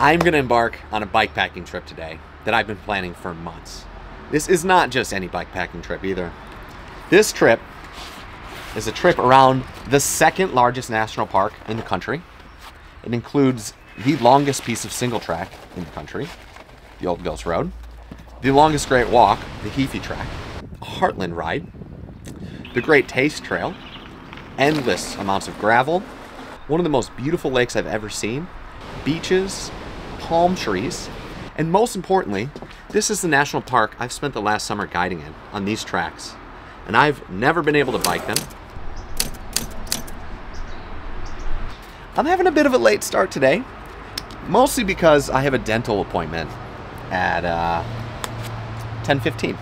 I'm going to embark on a bike packing trip today that I've been planning for months. This is not just any bike packing trip either. This trip is a trip around the second largest national park in the country. It includes the longest piece of single track in the country, the Old Ghost Road, the longest great walk, the Heaphy Track, a Heartland ride, the Great Taste Trail, endless amounts of gravel, one of the most beautiful lakes I've ever seen, beaches, palm trees, and most importantly, this is the national park I've spent the last summer guiding in on these tracks. And I've never been able to bike them. I'm having a bit of a late start today, mostly because I have a dental appointment at uh, 10:15.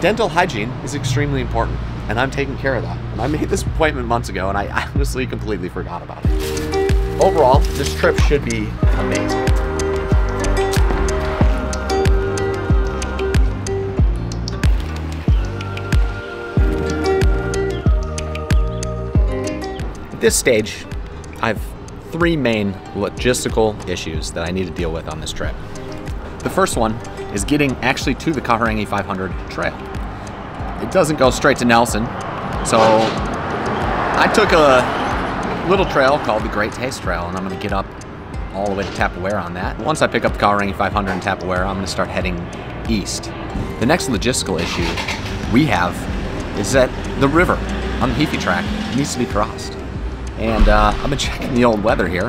Dental hygiene is extremely important, and I'm taking care of that. And I made this appointment months ago, and I honestly completely forgot about it. Overall, this trip should be amazing. At this stage, I have three main logistical issues that I need to deal with on this trip. The first one is getting actually to the Kahurangi 500 trail. It doesn't go straight to Nelson, so I took a little trail called the Great Taste Trail, and I'm gonna get up all the way to Tapawera on that. Once I pick up the Kahurangi 500 in Tapawera, I'm gonna start heading east. The next logistical issue we have is that the river on the Heaphy track needs to be crossed. And uh, I've been checking the old weather here,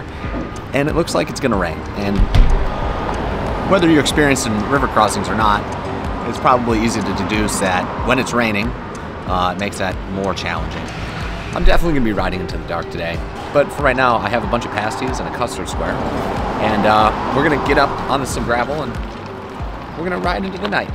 and it looks like it's gonna rain. And whether you're experienced in river crossings or not, it's probably easy to deduce that when it's raining, uh, it makes that more challenging. I'm definitely gonna be riding into the dark today, but for right now, I have a bunch of pasties and a custard square, and uh, we're gonna get up onto some gravel and we're gonna ride into the night.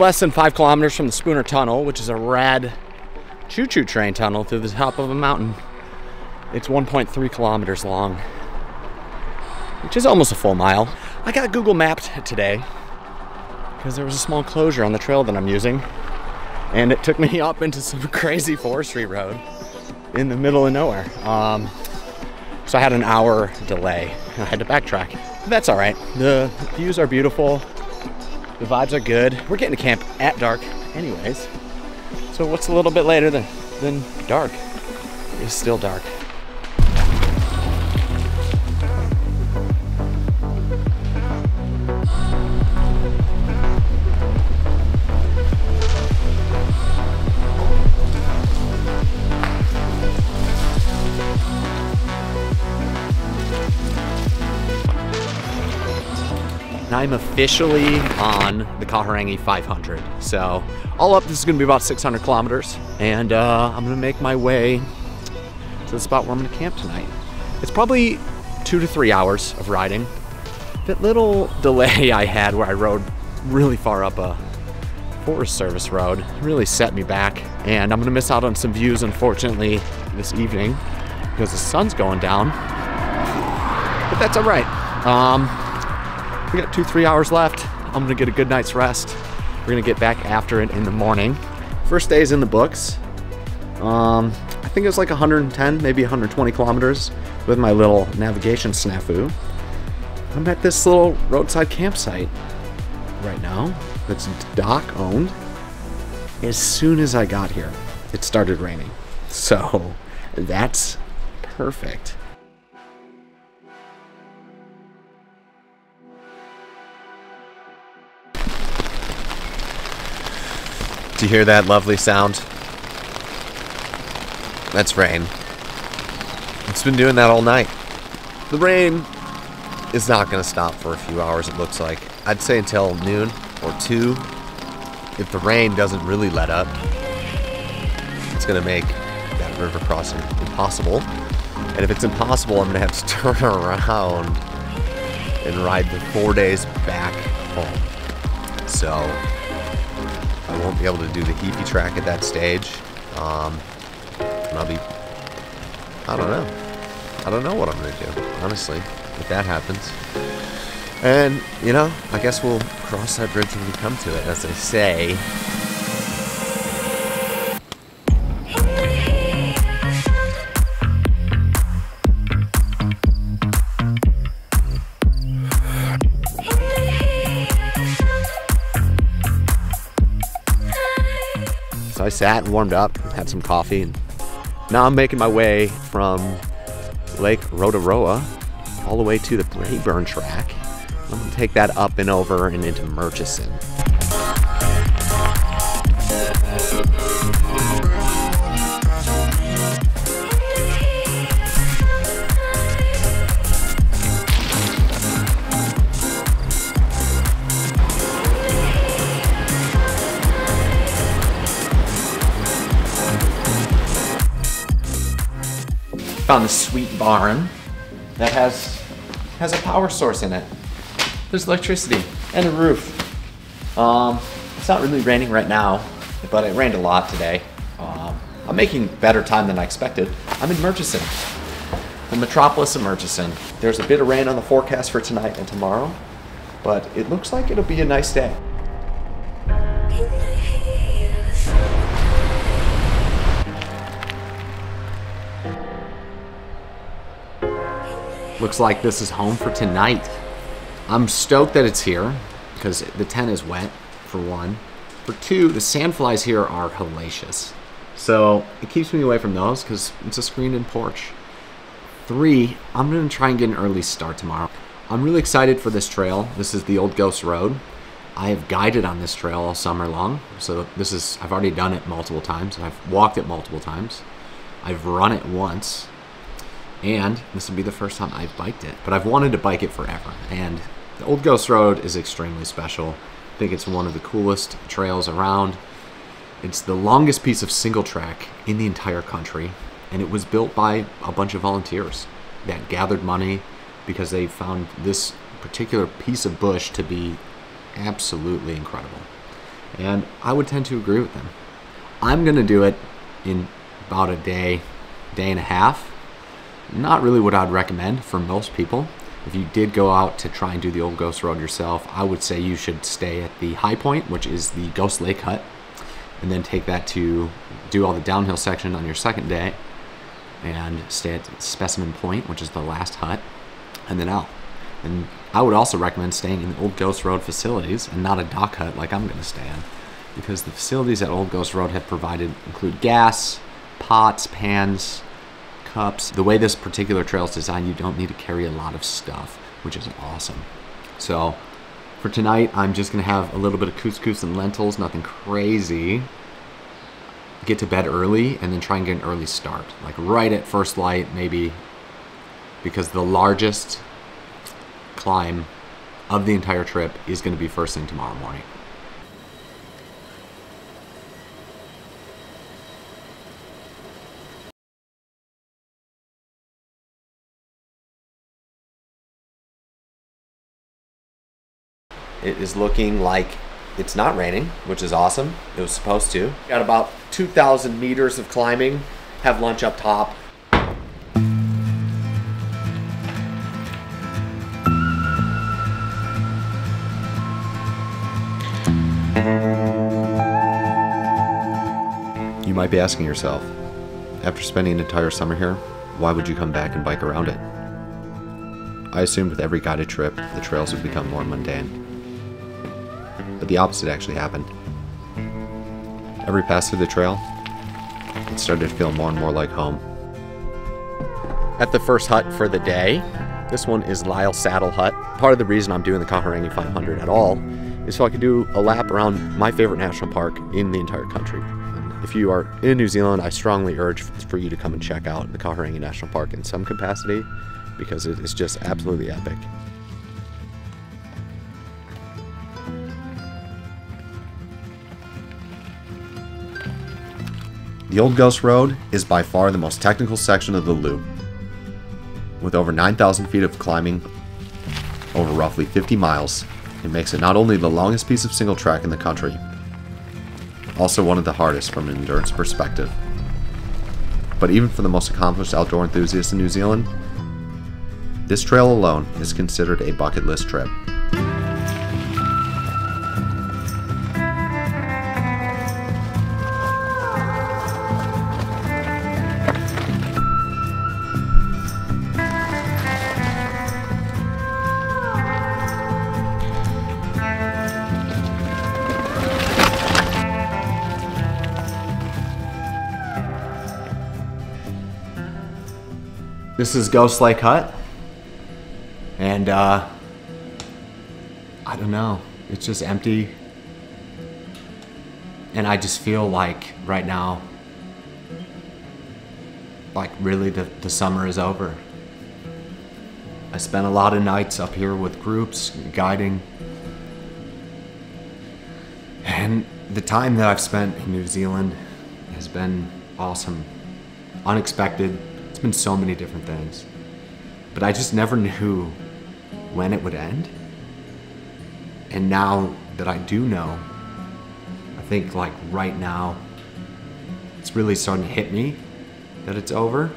Less than five kilometers from the Spooner Tunnel, which is a rad choo-choo train tunnel through the top of a mountain. It's 1.3 kilometers long, which is almost a full mile. I got Google mapped today because there was a small closure on the trail that I'm using, and it took me up into some crazy forestry road in the middle of nowhere. Um, so I had an hour delay. I had to backtrack. But that's all right. The views are beautiful. The vibes are good. We're getting to camp at dark anyways. So what's a little bit later than, than dark? It's still dark. I'm officially on the Kahurangi 500. So all up, this is gonna be about 600 kilometers, and uh, I'm gonna make my way to the spot where I'm gonna camp tonight. It's probably two to three hours of riding. That little delay I had where I rode really far up a Forest Service road really set me back, and I'm gonna miss out on some views, unfortunately, this evening because the sun's going down. But that's all right. Um, we got two, three hours left. I'm gonna get a good night's rest. We're gonna get back after it in the morning. First day is in the books. Um, I think it was like 110, maybe 120 kilometers with my little navigation snafu. I'm at this little roadside campsite right now that's DOC owned. As soon as I got here, it started raining. So that's perfect. Do you hear that lovely sound? That's rain. It's been doing that all night. The rain is not going to stop for a few hours, it looks like. I'd say until noon or 2. If the rain doesn't really let up, it's going to make that river crossing impossible. And if it's impossible, I'm going to have to turn around and ride the four days back home. So I won't be able to do the Heaphy track at that stage. Um, and I'll be, I don't know. I don't know what I'm going to do, honestly, if that happens. And, you know, I guess we'll cross that bridge when we come to it, as they say. Sat and warmed up, had some coffee, and now I'm making my way from Lake Rotoroa all the way to the Braeburn track. I'm gonna take that up and over and into Murchison. Found this sweet barn that has has a power source in it. There's electricity and a roof. Um, it's not really raining right now, but it rained a lot today. Um, I'm making better time than I expected. I'm in Murchison, the metropolis of Murchison. There's a bit of rain on the forecast for tonight and tomorrow, but it looks like it'll be a nice day. Looks like this is home for tonight. I'm stoked that it's here because the tent is wet, for one. For two, the sandflies here are hellacious. So it keeps me away from those because it's a screened-in porch. Three, I'm going to try and get an early start tomorrow. I'm really excited for this trail. This is the Old Ghost Road. I have guided on this trail all summer long. So this is, I've already done it multiple times. I've walked it multiple times. I've run it once and this will be the first time I've biked it. But I've wanted to bike it forever, and the Old Ghost Road is extremely special. I think it's one of the coolest trails around. It's the longest piece of single track in the entire country, and it was built by a bunch of volunteers that gathered money because they found this particular piece of bush to be absolutely incredible. And I would tend to agree with them. I'm going to do it in about a day, day and a half not really what I'd recommend for most people. If you did go out to try and do the old Ghost Road yourself, I would say you should stay at the high point, which is the Ghost Lake Hut, and then take that to do all the downhill section on your second day, and stay at Specimen Point, which is the last hut, and then out. And I would also recommend staying in the Old Ghost Road facilities and not a DOC hut like I'm going to stay in, because the facilities at Old Ghost Road have provided include gas, pots, pans, cups. The way this particular trail is designed, you don't need to carry a lot of stuff, which is awesome. So for tonight, I'm just gonna have a little bit of couscous and lentils, nothing crazy. Get to bed early and then try and get an early start. Like right at first light, maybe, because the largest climb of the entire trip is gonna be first thing tomorrow morning. It is looking like it's not raining, which is awesome. It was supposed to. Got about 2,000 meters of climbing. Have lunch up top. You might be asking yourself, after spending an entire summer here, why would you come back and bike around it? I assumed with every guided trip, the trails would become more mundane but the opposite actually happened. Every pass through the trail, it started to feel more and more like home. At the first hut for the day, this one is Lyell Saddle Hut. Part of the reason I'm doing the Kahurangi 500 at all is so I can do a lap around my favorite national park in the entire country. And if you are in New Zealand, I strongly urge for you to come and check out the Kahurangi National Park in some capacity because it is just absolutely epic. The Old Ghost Road is by far the most technical section of the loop. With over 9,000 feet of climbing over roughly 50 miles, it makes it not only the longest piece of single track in the country, also one of the hardest from an endurance perspective. But even for the most accomplished outdoor enthusiasts in New Zealand, this trail alone is considered a bucket list trip. This is Ghost Lake Hut. And uh, I don't know, it's just empty. And I just feel like right now, like really the, the summer is over. I spent a lot of nights up here with groups, guiding. And the time that I've spent in New Zealand has been awesome, unexpected. It's been so many different things. But I just never knew when it would end. And now that I do know, I think like right now, it's really starting to hit me that it's over.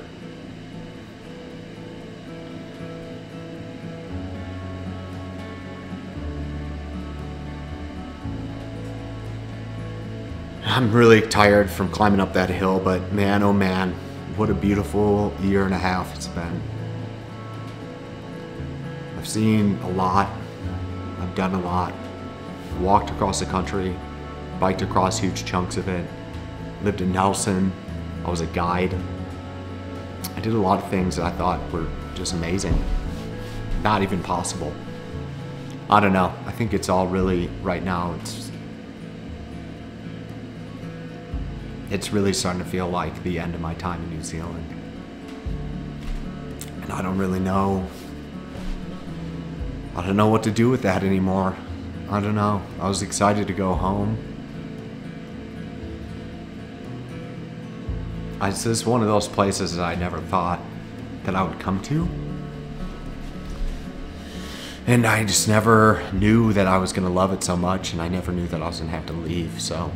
I'm really tired from climbing up that hill, but man, oh man, what a beautiful year and a half it's been. I've seen a lot, I've done a lot, walked across the country, biked across huge chunks of it, lived in Nelson, I was a guide. I did a lot of things that I thought were just amazing, not even possible. I don't know, I think it's all really, right now, it's it's really starting to feel like the end of my time in New Zealand. And I don't really know. I don't know what to do with that anymore. I don't know. I was excited to go home. It's just one of those places that I never thought that I would come to. And I just never knew that I was going to love it so much, and I never knew that I was going to have to leave, so.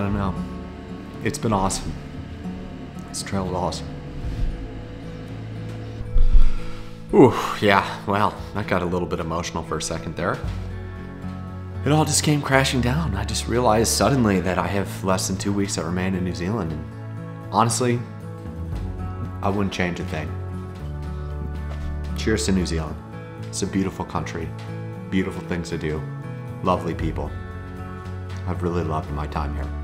I don't know. It's been awesome. This trail was awesome. Ooh, yeah, well, that got a little bit emotional for a second there. It all just came crashing down. I just realized suddenly that I have less than two weeks that remain in New Zealand. And honestly, I wouldn't change a thing. Cheers to New Zealand. It's a beautiful country, beautiful things to do, lovely people. I've really loved my time here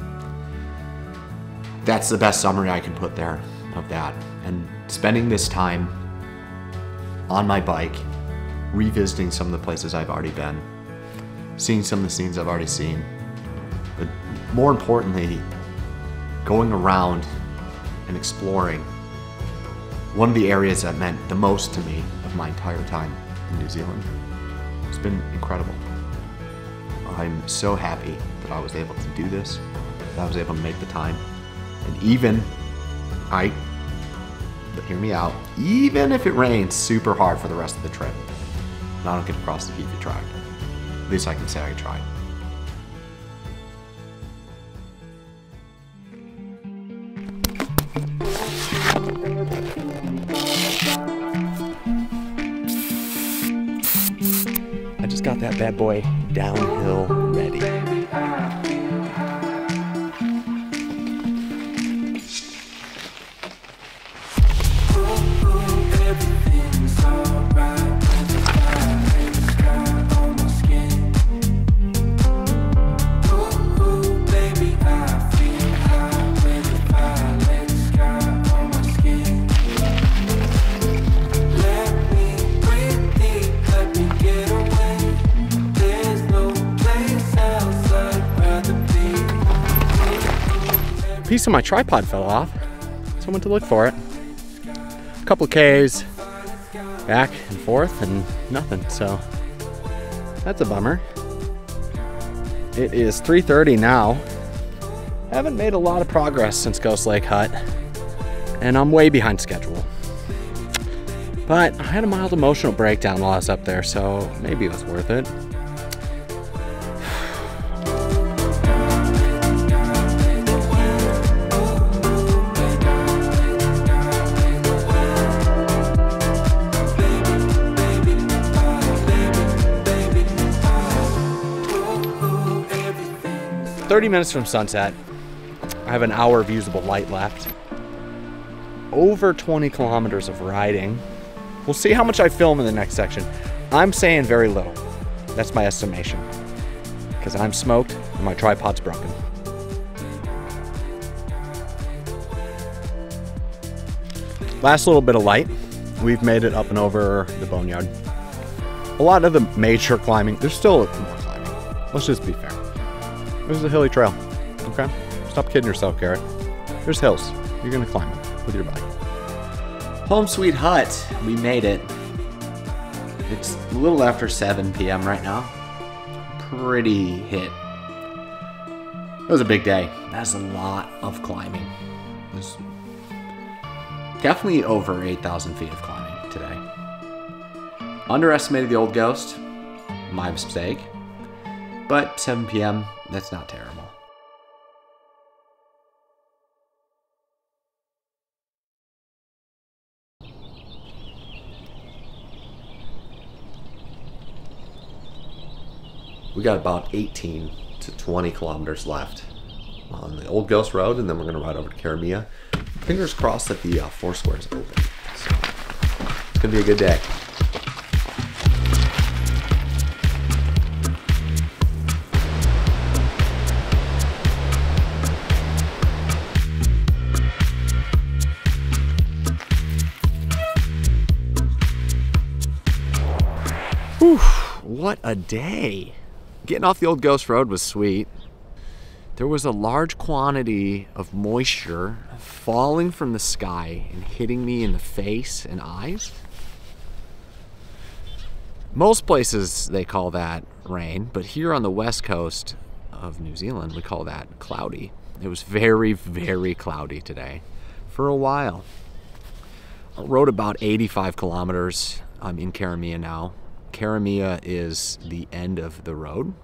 that's the best summary I can put there of that. And spending this time on my bike, revisiting some of the places I've already been, seeing some of the scenes I've already seen, but more importantly, going around and exploring one of the areas that meant the most to me of my entire time in New Zealand. It's been incredible. I'm so happy that I was able to do this, that I was able to make the time. And even, I, but hear me out, even if it rains super hard for the rest of the trip, I don't get across the Heaphy Track, at least I can say I tried. I just got that bad boy downhill ready. Piece of my tripod fell off. So I went to look for it. A couple Ks, back and forth, and nothing. So that's a bummer. It is 3.30 now. Haven't made a lot of progress since Ghost Lake Hut, and I'm way behind schedule. But I had a mild emotional breakdown while I was up there, so maybe it was worth it. 30 minutes from sunset. I have an hour of usable light left. Over 20 kilometers of riding. We'll see how much I film in the next section. I'm saying very little. That's my estimation. Because I'm smoked and my tripod's broken. Last little bit of light. We've made it up and over the boneyard. A lot of the major climbing, there's still more climbing. Let's just be fair. This is a hilly trail, okay? Stop kidding yourself, Garrett. There's hills. You're gonna climb them with your bike. Home sweet hut. We made it. It's a little after 7 p.m. right now. Pretty hit. It was a big day. That's a lot of climbing. It was definitely over 8,000 feet of climbing today. Underestimated the old ghost. My mistake. But 7 p.m., that's not terrible. We got about 18 to 20 kilometers left on the old Ghost Road, and then we're going to ride over to Karamea. Fingers crossed that the uh, Four Square is open. So it's going to be a good day. Whew, what a day. Getting off the old Ghost Road was sweet. There was a large quantity of moisture falling from the sky and hitting me in the face and eyes. Most places they call that rain, but here on the west coast of New Zealand we call that cloudy. It was very, very cloudy today for a while. I rode about 85 kilometers. I'm in Karamea now. Karamea is the end of the road,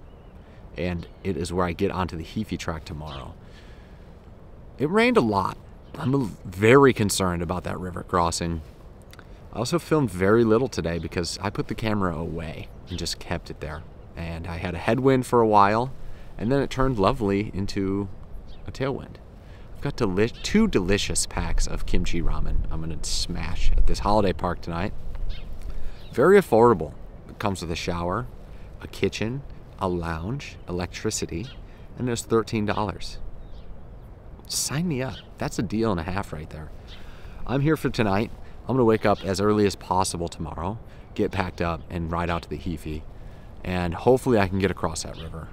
and it is where I get onto the Heaphy track tomorrow. It rained a lot. I'm very concerned about that river crossing. I also filmed very little today because I put the camera away and just kept it there. And I had a headwind for a while, and then it turned lovely into a tailwind. I've got deli- two delicious packs of kimchi ramen I'm gonna smash at this holiday park tonight. Very affordable. Comes with a shower, a kitchen, a lounge, electricity, and there's $13. Sign me up. That's a deal and a half right there. I'm here for tonight. I'm gonna wake up as early as possible tomorrow, get packed up, and ride out to the Heaphy. And hopefully I can get across that river.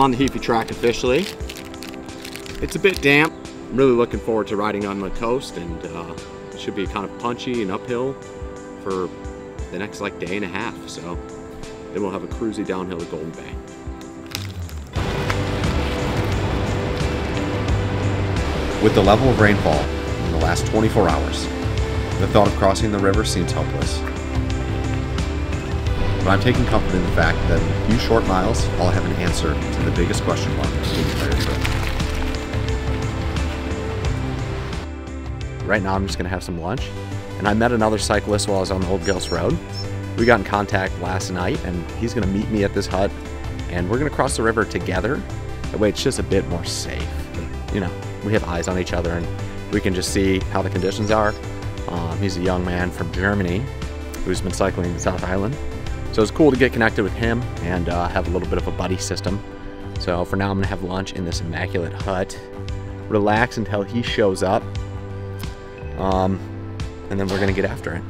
I'm on the Heaphy track officially. It's a bit damp. I'm really looking forward to riding on the coast and uh, it should be kind of punchy and uphill for the next like day and a half. So then we'll have a cruisy downhill to Golden Bay. With the level of rainfall in the last 24 hours, the thought of crossing the river seems hopeless. But I'm taking comfort in the fact that in a few short miles, I'll have an answer to the biggest question mark of the entire trip. Right now, I'm just gonna have some lunch. And I met another cyclist while I was on the Old Ghost Road. We got in contact last night, and he's gonna meet me at this hut, and we're gonna cross the river together. That way, it's just a bit more safe. You know, we have eyes on each other, and we can just see how the conditions are. Um, he's a young man from Germany who's been cycling the South Island. So it's cool to get connected with him and uh, have a little bit of a buddy system. So for now, I'm gonna have lunch in this immaculate hut, relax until he shows up, um, and then we're gonna get after it.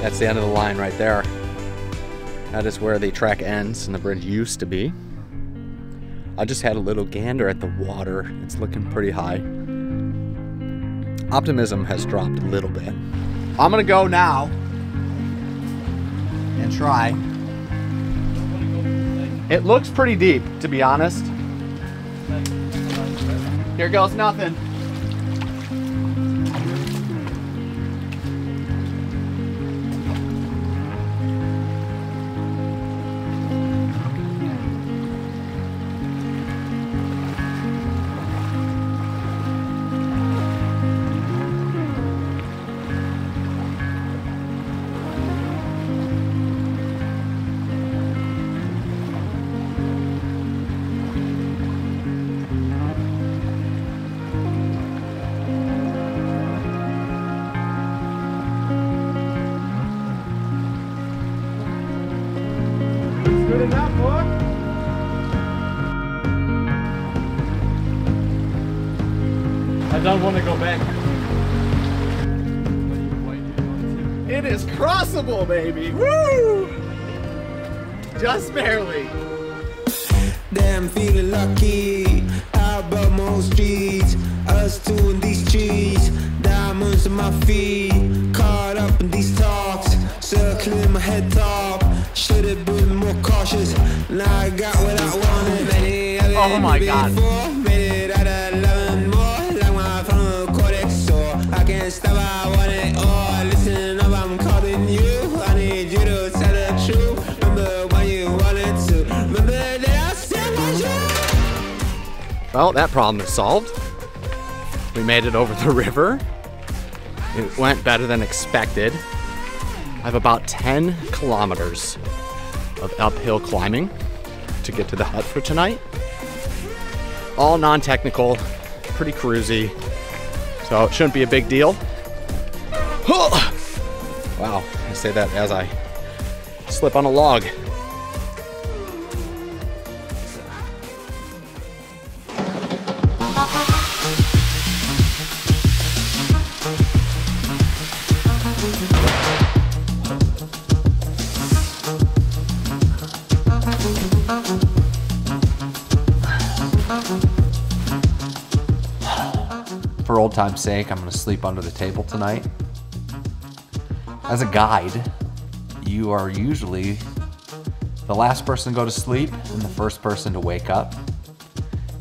That's the end of the line right there. That is where the track ends and the bridge used to be. I just had a little gander at the water. It's looking pretty high. Optimism has dropped a little bit. I'm gonna go now and try. It looks pretty deep, to be honest. Here goes nothing. Crossable, baby. Woo! Just barely. Damn, feeling lucky. Out above most streets. Us two in these trees. Diamonds in my feet. Caught up in these talks. Circling my head top. Should have been more cautious. Now I got what I wanted. Oh my God. Well, that problem is solved. We made it over the river. It went better than expected. I have about 10 kilometers of uphill climbing to get to the hut for tonight. All non technical, pretty cruisy, so it shouldn't be a big deal. Wow, I say that as I slip on a log. Time's sake, I'm gonna sleep under the table tonight. As a guide, you are usually the last person to go to sleep and the first person to wake up.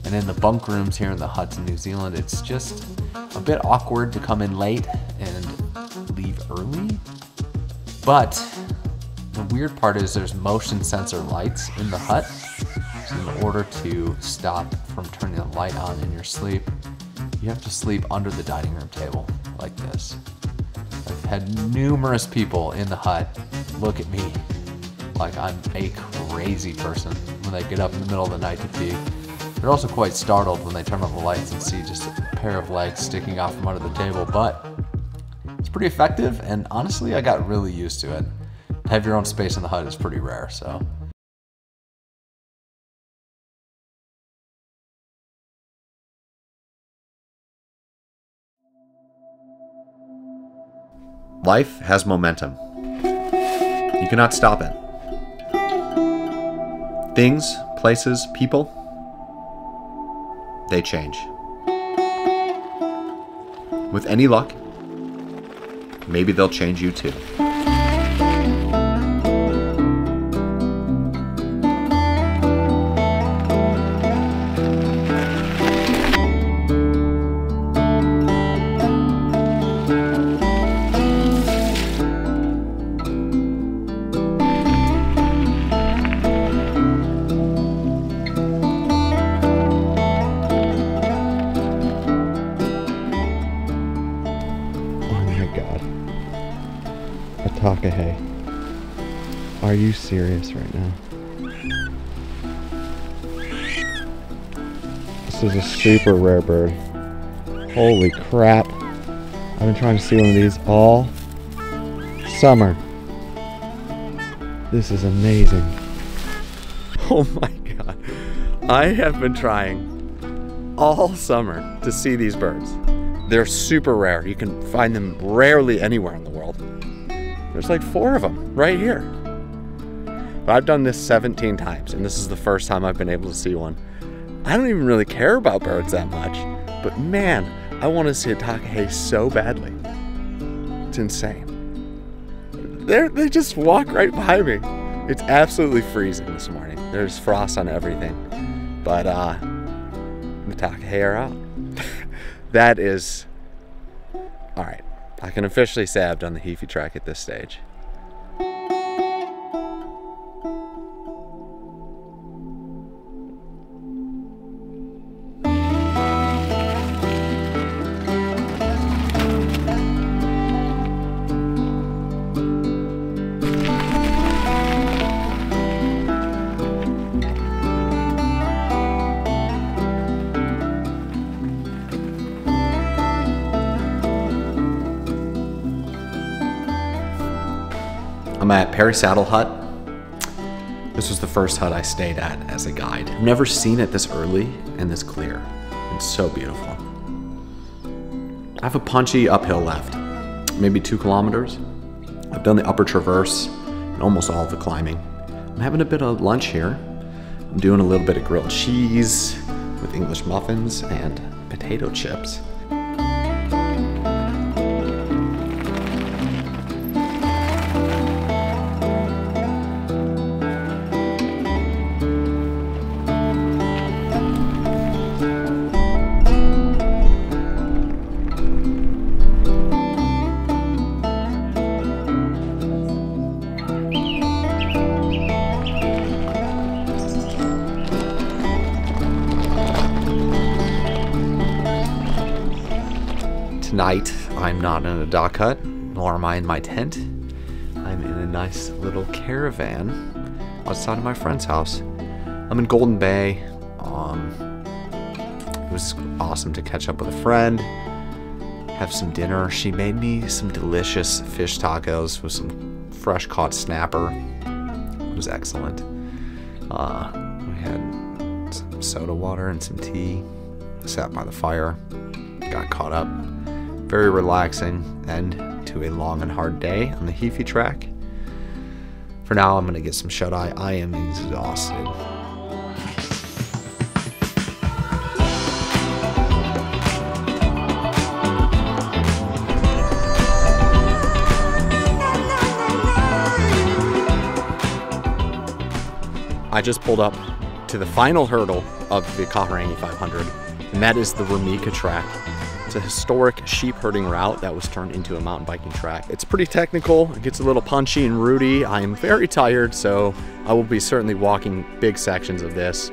And in the bunk rooms here in the huts in New Zealand, it's just a bit awkward to come in late and leave early. But the weird part is there's motion sensor lights in the hut. So in order to stop from turning the light on in your sleep, you have to sleep under the dining room table like this. I've had numerous people in the hut look at me like I'm a crazy person when they get up in the middle of the night to pee. They're also quite startled when they turn on the lights and see just a pair of legs sticking out from under the table, but it's pretty effective, and honestly, I got really used to it. To have your own space in the hut is pretty rare, so. Life has momentum. You cannot stop it. Things, places, people, they change. With any luck, maybe they'll change you too. Serious right now? This is a super rare bird. Holy crap. I've been trying to see one of these all summer. This is amazing. Oh my god. I have been trying all summer to see these birds. They're super rare. You can find them rarely anywhere in the world. There's like four of them right here. But I've done this 17 times, and this is the first time I've been able to see one. I don't even really care about birds that much, but man, I want to see a takahe so badly. It's insane. They're, they just walk right by me. It's absolutely freezing this morning. There's frost on everything. But uh the takahe are out. that is alright. I can officially say I've done the Heaphy track at this stage. I'm at Perry Saddle Hut. This was the first hut I stayed at as a guide. I've never seen it this early and this clear. It's so beautiful. I have a punchy uphill left, maybe two kilometers. I've done the upper traverse and almost all of the climbing. I'm having a bit of lunch here. I'm doing a little bit of grilled cheese with English muffins and potato chips. I'm not in a DOC hut, nor am I in my tent. I'm in a nice little caravan outside of my friend's house. I'm in Golden Bay. Um, it was awesome to catch up with a friend, have some dinner. She made me some delicious fish tacos with some fresh caught snapper. It was excellent. Uh, we had some soda water and some tea. Sat by the fire, got caught up very relaxing end to a long and hard day on the Heaphy track. For now, I'm going to get some shut eye. I am exhausted. I just pulled up to the final hurdle of the Kahurangi 500, and that is the Rameka track. It's a historic sheep herding route that was turned into a mountain biking track. It's pretty technical, it gets a little punchy and rooty. I am very tired, so I will be certainly walking big sections of this.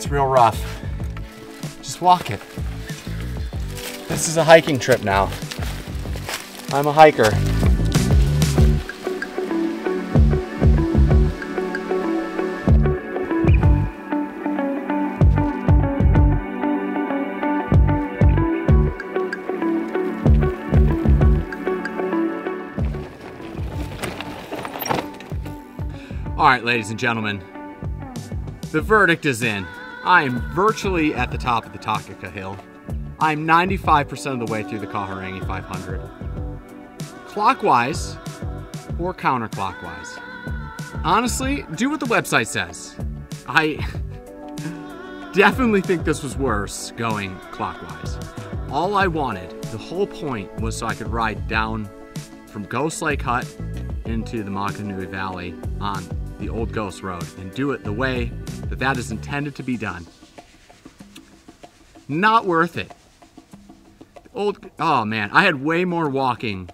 Gets real rough, just walk it. This is a hiking trip now. I'm a hiker. All right, ladies and gentlemen, the verdict is in. I am virtually at the top of the Takaka Hill. I'm 95% of the way through the Kahurangi 500. Clockwise or counterclockwise. Honestly, do what the website says. I definitely think this was worse going clockwise. All I wanted, the whole point was so I could ride down from Ghost Lake Hut into the Mokihinui Valley on the old Ghost Road and do it the way that that is intended to be done. Not worth it. Old, oh man, I had way more walking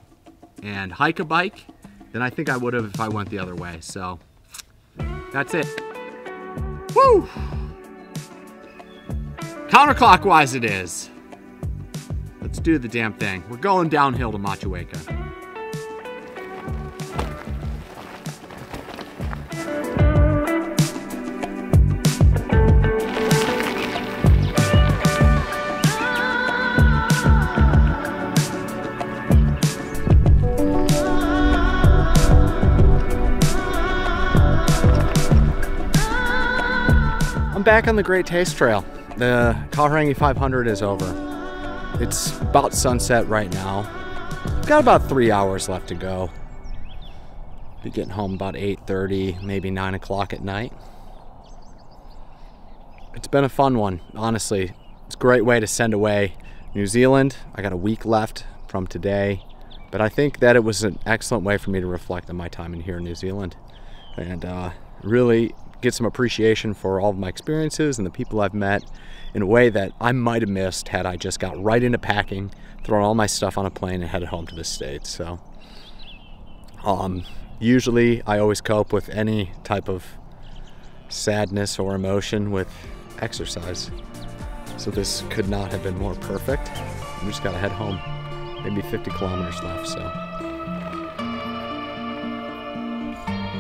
and hike a bike than I think I would have if I went the other way. So that's it. Woo! Counterclockwise it is. Let's do the damn thing. We're going downhill to Motueka. Back on the Great Taste Trail. The Kahurangi 500 is over. It's about sunset right now. Got about three hours left to go. Be getting home about 8.30, maybe 9 o'clock at night. It's been a fun one, honestly. It's a great way to send away New Zealand. I got a week left from today, but I think that it was an excellent way for me to reflect on my time in here in New Zealand and uh, really get some appreciation for all of my experiences and the people I've met in a way that I might have missed had I just got right into packing, thrown all my stuff on a plane, and headed home to the States. So, um, usually I always cope with any type of sadness or emotion with exercise. So, this could not have been more perfect. We just gotta head home. Maybe 50 kilometers left, so.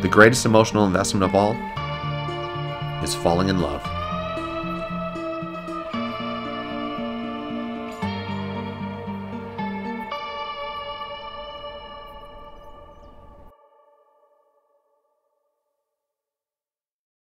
The greatest emotional investment of all is falling in love.